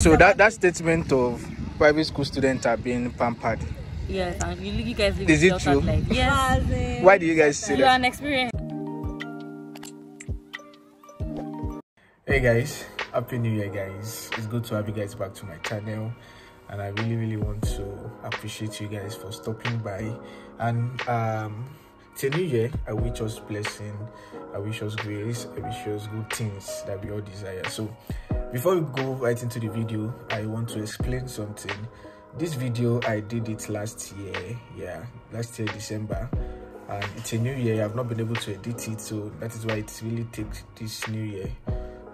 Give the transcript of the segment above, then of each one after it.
So that that statement of private school students are being pampered. Yes, and you, you guys live Is it true? life. Yes. Why do you guys say You are that? an experience. Hey guys, happy new year guys. It's good to have you guys back to my channel and I really really want to appreciate you guys for stopping by and um it's a new year. I wish us blessing, I wish us grace, I wish us good things that we all desire. So before we go right into the video, I want to explain something. This video I did it last year, yeah, last year December. And it's a new year. I've not been able to edit it so that is why it really takes this new year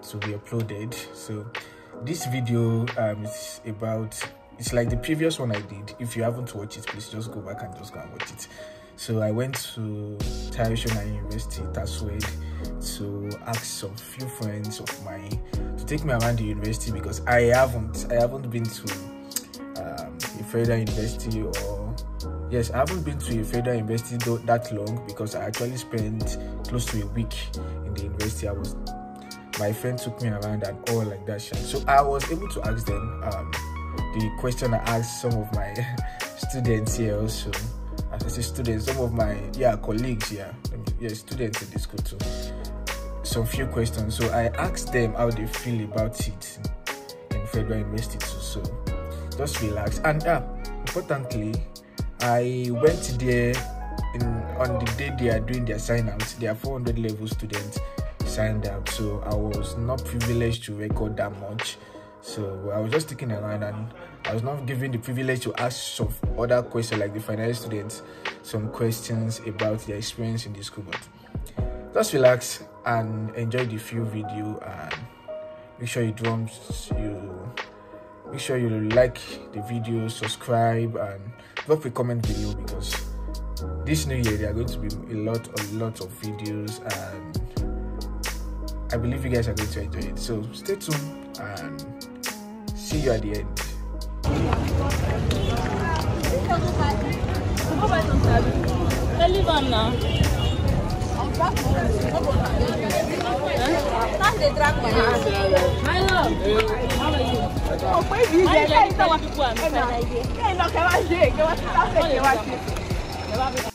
to be uploaded. So this video um is about it's like the previous one i did. If you haven't watched it please just go back and just go and watch it. So i went to Tai Solarin university TASUED to ask some few friends of mine to take me around the university because i haven't i haven't been to um, a federal university or yes i haven't been to a federal university though that long because i actually spent close to a week in the university. I was my friend took me around and all like that so i was able to ask them um, the question i asked some of my students here also. As i say students some of my yeah colleagues yeah yeah students in the school too some few questions. So i asked them how they feel about it in federal university too so just relax. And yeah importantly i went there in on the day they are doing their sign out there are 400 level students signed out so i was not privileged to record that much. So i was just sticking around and i was not given the privilege to ask some other questions like the final students some questions about their experience in the school but just relax and enjoy the few video and make sure you drums you make sure you like the video subscribe and drop a comment below because this new year there are going to be a lot a lot of videos and i believe you guys are going to enjoy it. So stay tuned and see you at the end Hey, leave am now. My love. How are you? Why you like telling people I'm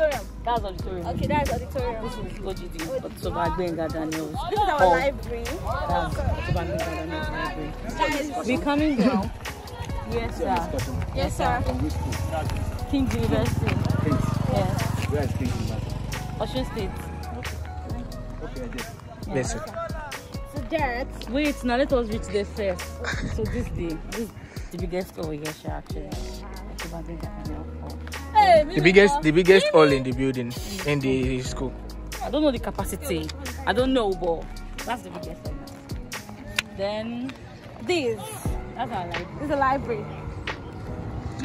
Auditorium. That's auditorium. Okay, that's auditorium. This is OGD, Otunba Gbenga Daniels. This is our library. That's Otunba Gbenga Daniels Library. That is Becoming ground. Yes, sir. Yes, sir. King's University. Yes. Where is King University? Ogun State. Okay, I did. yes sir. So that. Wait, now let us reach there first. So this the this the biggest over here, actually. Otunba Gbenga Daniels Hall. Hey, the biggest the biggest hall in the building in the school I don't know the capacity. I don't know, but that's the biggest one. Then This that's our library. is a library.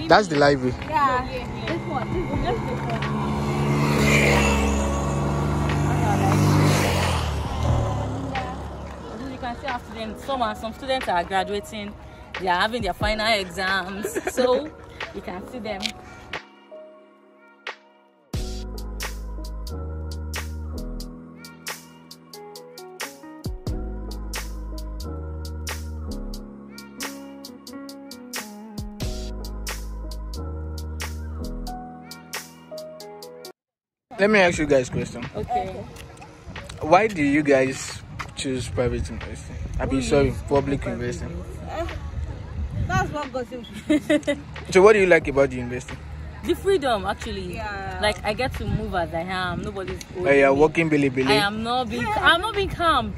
that's the library Yeah. This one. This one. Just this one. As you can see our students, some are, some students are graduating, they are having their final exams. So you can see them. Let me ask you guys a question. Okay. Why do you guys choose private university? I mean, sorry, public university. That's what gossip. So, what do you like about the university? The freedom, actually. Yeah. Like I get to move as I am. Nobody's. Oh, yeah, walking me. working billy I billy. am not being. I'm not being calm.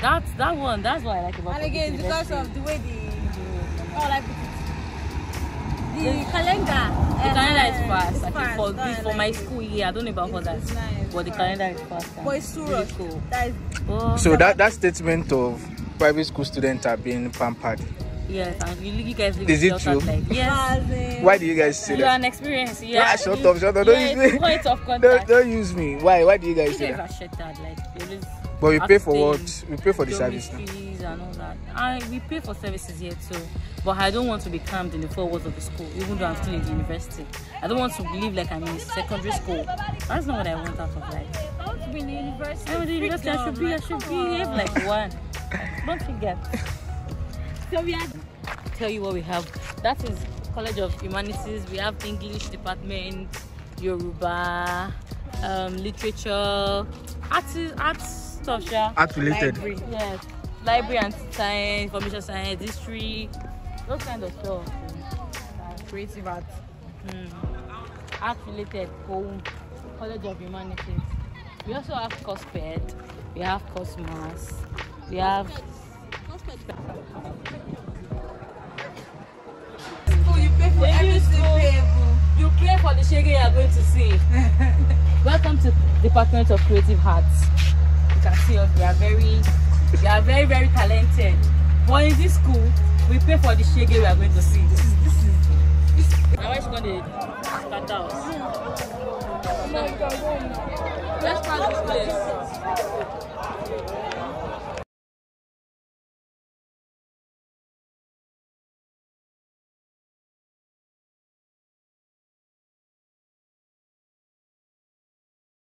That's that one. That's what I like about. And again, because university. of the way the oh, like the calendar. The calendar is fast. It's I think fast, for not this, for my school year, I don't know about others, It's nice, but the fast. calendar is fast. and But it's too really rushed. cool. That is Oh, So that that statement of private school students are being pampered. yes, and you, you guys live Is it true? Like, yes. Why do you guys say You are that? an experience. Yeah. Ah, shut you- up, shut up, don't yeah, use me. Point of Don't, don't use me. Why? Why do you guys You say never that? shattered. Like But we pay for what? We pay for the service. dormitories and all that. I we pay for services here too, but I don't want to be crammed in the four walls of the school, even though I'm still in the university. I don't want to live like I'm in secondary school. That's not what I want out of life. I want to be in the university. I'm in the university. I should be. I should behave like one. Don't forget. So we are Tell you what we have. That is College of Humanities. We have English department, Yoruba, um, literature, arts, arts stuff. Yeah. Art related. library. Yes, library and science, information science, history, those kind of stuff. creative art. Mm. Art related, home, College of Humanities. We also have COSPED, we have COSMAS, we have. School, you pay for Thank everything school. payable. You pray for the shege you are going to see. Welcome to Department of Creative Arts. You can see us, we are very, we are very, very talented. But in this school, we pay for the shege we are going to see. This is, this is, this. Now why she going to start out? Let's start this place.